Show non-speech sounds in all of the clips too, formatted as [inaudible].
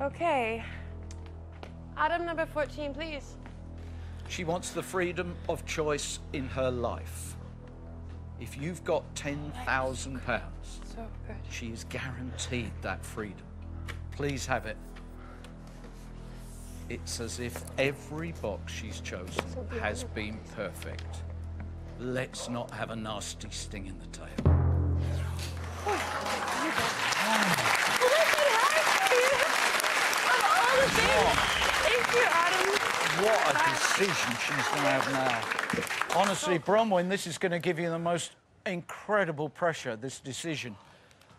Okay. Item number 14, please. She wants the freedom of choice in her life. If you've got £10,000, So she is guaranteed that freedom. Please have it. It's as if every box she's chosen has been perfect. Let's not have a nasty sting in the tail. Thank you, Adam. What a decision she's going to have now. Honestly, Bronwyn, this is going to give you the most incredible pressure, this decision.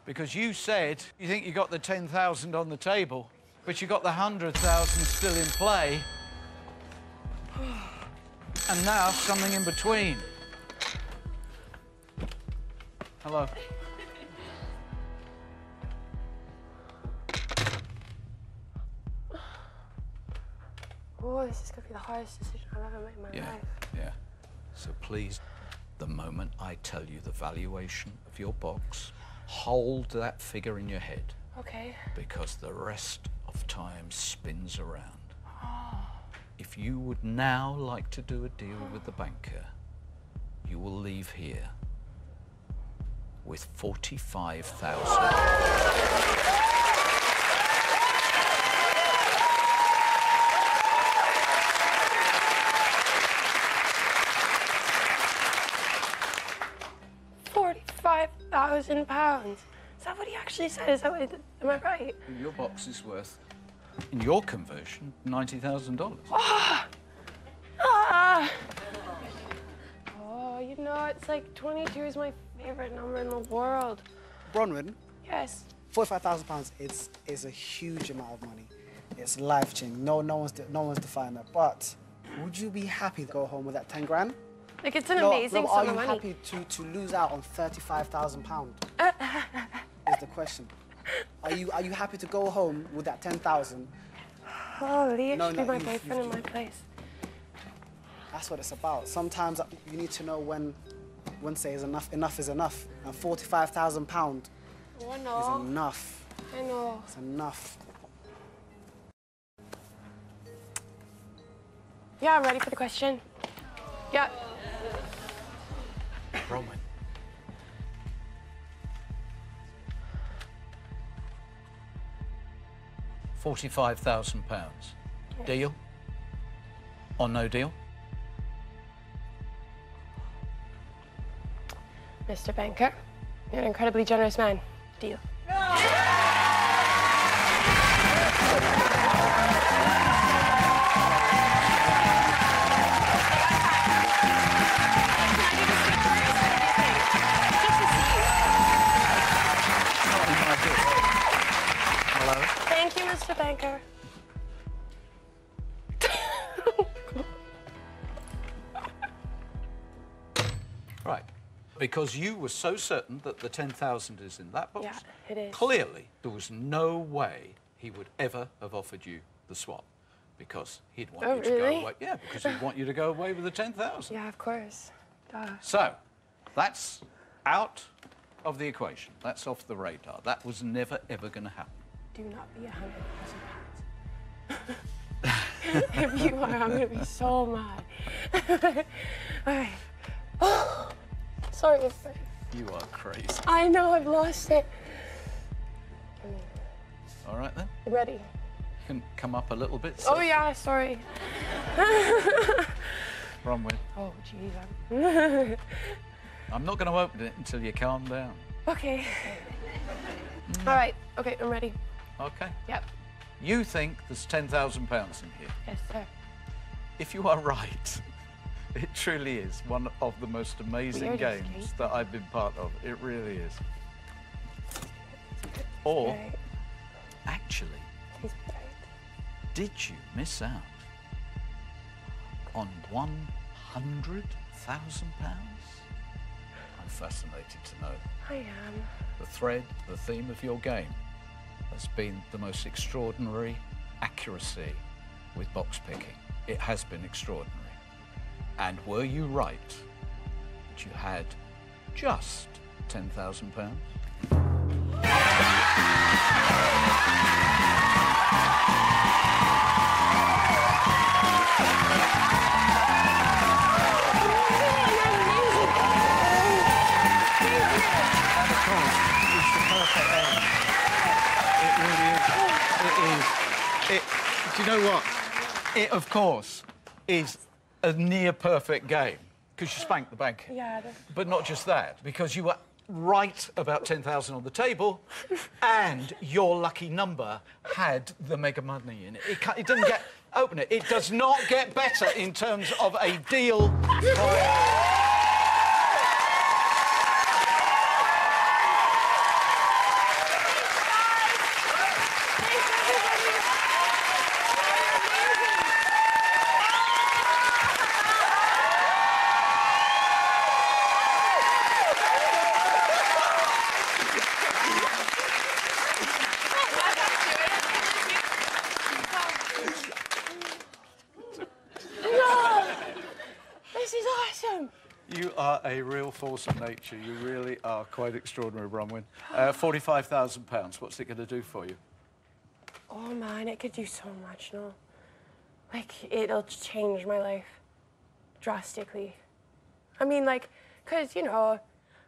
Because you said you think you got the 10,000 on the table, but you got the 100,000 still in play. And now something in between. Hello. Oh, this is gonna be the hardest decision I've ever made in my Yeah, life. yeah. So please, the moment I tell you the valuation of your box, hold that figure in your head Okay. because the rest of time spins around. [gasps] If you would now like to do a deal with the banker, you will leave here with 45,000. [gasps] [laughs] Forty-five thousand pounds. Is that what he actually said? Is that what? Am I right? Your box is worth, in your conversion, $90,000. Ah! Oh, you know, it's like 22 is my favorite number in the world. Bronwyn, Yes. forty-five thousand pounds is is a huge amount of money. It's life changing. No, no one's no one's defined that. But would you be happy to go home with that ten grand? Like, it's an No, amazing no, are sum you of money. Are you happy to to lose out on thirty-five thousand pound? [laughs] is the question. Are you are you happy to go home with that ten thousand? Oh, Leah No, should no, be my boyfriend in my place. That's what it's about. Sometimes you need to know when when say is enough. Enough is enough. And forty-five thousand pound Oh, I is enough. I know. It's enough. Yeah, I'm ready for the question. Yeah. Bronwyn. Forty-five thousand pounds. Deal? Or no deal? Mr. Banker, you're an incredibly generous man. Deal. Thank you, Mr. Banker. Right. Because you were so certain that the 10,000 is in that box. Yeah, it is. Clearly, there was no way he would ever have offered you the swap because he'd want Oh, you to really? go away. Yeah, because he'd want you to go away with the 10,000. Yeah, of course. Duh. So, that's out of the equation. That's off the radar. That was never, ever going to happen. Do not be a hundred thousand pounds. [laughs] if you are, I'm gonna be so mad. [laughs] All right. [gasps] Sorry if You are crazy. I know I've lost it. All right, then. Ready? You can come up a little bit. Oh yeah, sorry. [laughs] Bronwyn. Oh jeez. I'm... I'm not going to open it until you calm down. okay. Mm. All right. Okay, I'm ready. Okay? Yep. You think there's £10,000 in here. Yes, sir. If you are [laughs] right, it truly is one of the most amazing Weird games that I've been part of. It really is. Or, Right. actually, right. did you miss out on £100,000? I'm fascinated to know. I am. The thread, the theme of your game has been the most extraordinary accuracy with box picking. It has been extraordinary. And were you right that you had just £10,000? It, really is. It is. It, do you know what? It, of course, is a near perfect game because you spanked the bank. Yeah. But not just that, because you were right about 10,000 on the table [laughs] and your lucky number had the mega money in it. It, it didn't get... Open it. It does not get better in terms of a deal. [laughs] Thanks, everybody. No! This is awesome. You are a real force of nature. You really are quite extraordinary, Bronwyn. Uh, £45,000. What's it going to do for you? Oh man, it could do so much, no? Like, it'll change my life drastically. I mean, like, because, you know,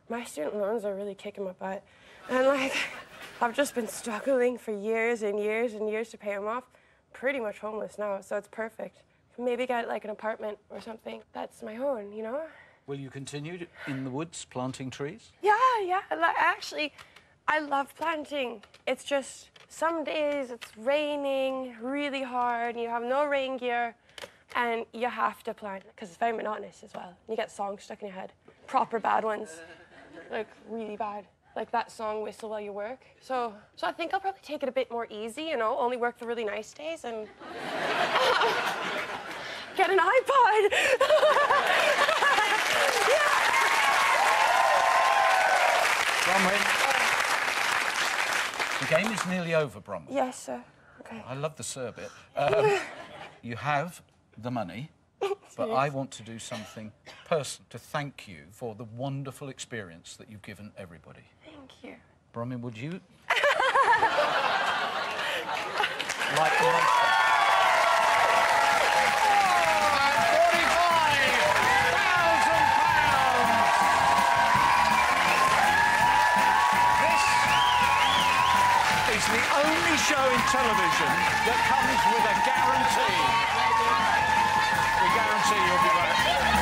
my student loans are really kicking my butt. And, like, [laughs] I've just been struggling for years and years and years to pay them off. Pretty much homeless now, so it's perfect. Maybe get, like, an apartment or something that's my own, you know? Will you continue in the woods planting trees? Yeah, yeah. Like, actually, I love planting. It's just some days it's raining really hard, and you have no rain gear, and you have to plant because it's very monotonous as well. You get songs stuck in your head, proper bad ones, [laughs] like really bad. Like that song "Whistle While You Work." So, so I think I'll probably take it a bit more easy. You know, only work the really nice days and [laughs] get an iPod. [laughs] The game is nearly over, Bronwyn. yes, sir. Okay. I love the sir bit. Um, [laughs] you have the money, [laughs] but I want to do something personal to thank you for the wonderful experience that you've given everybody. Thank you. Bronwyn, would you? [laughs] like to make show in television that comes with a guarantee. We guarantee you'll be back.